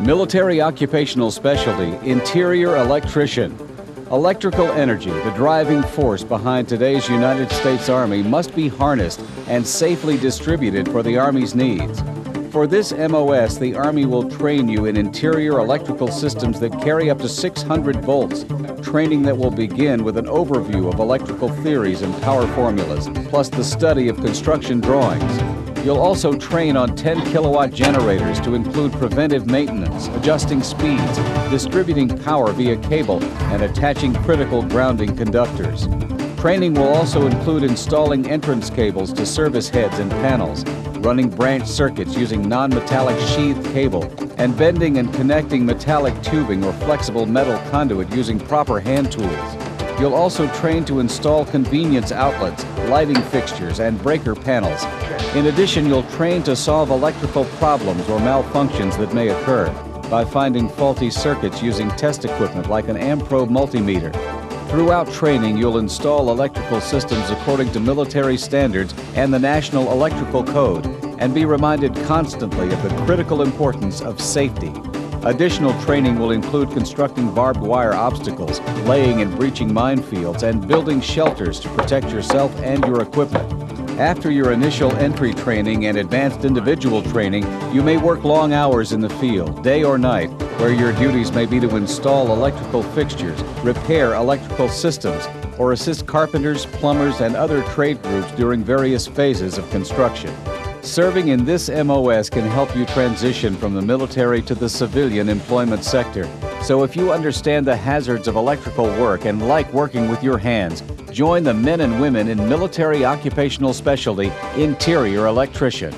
Military Occupational Specialty Interior Electrician. Electrical energy, the driving force behind today's United States Army, must be harnessed and safely distributed for the Army's needs. For this MOS, the Army will train you in interior electrical systems that carry up to 600 volts, training that will begin with an overview of electrical theories and power formulas, plus the study of construction drawings. You'll also train on 10 kilowatt generators to include preventive maintenance, adjusting speeds, distributing power via cable, and attaching critical grounding conductors. Training will also include installing entrance cables to service heads and panels, running branch circuits using non-metallic sheathed cable, and bending and connecting metallic tubing or flexible metal conduit using proper hand tools. You'll also train to install convenience outlets, lighting fixtures, and breaker panels. In addition, you'll train to solve electrical problems or malfunctions that may occur by finding faulty circuits using test equipment like an Amprobe multimeter. Throughout training, you'll install electrical systems according to military standards and the National Electrical Code and be reminded constantly of the critical importance of safety. Additional training will include constructing barbed wire obstacles, laying and breaching minefields, and building shelters to protect yourself and your equipment. After your initial entry training and advanced individual training, you may work long hours in the field, day or night, where your duties may be to install electrical fixtures, repair electrical systems, or assist carpenters, plumbers, and other trade groups during various phases of construction. Serving in this MOS can help you transition from the military to the civilian employment sector. So if you understand the hazards of electrical work and like working with your hands, join the men and women in military occupational specialty, interior electrician.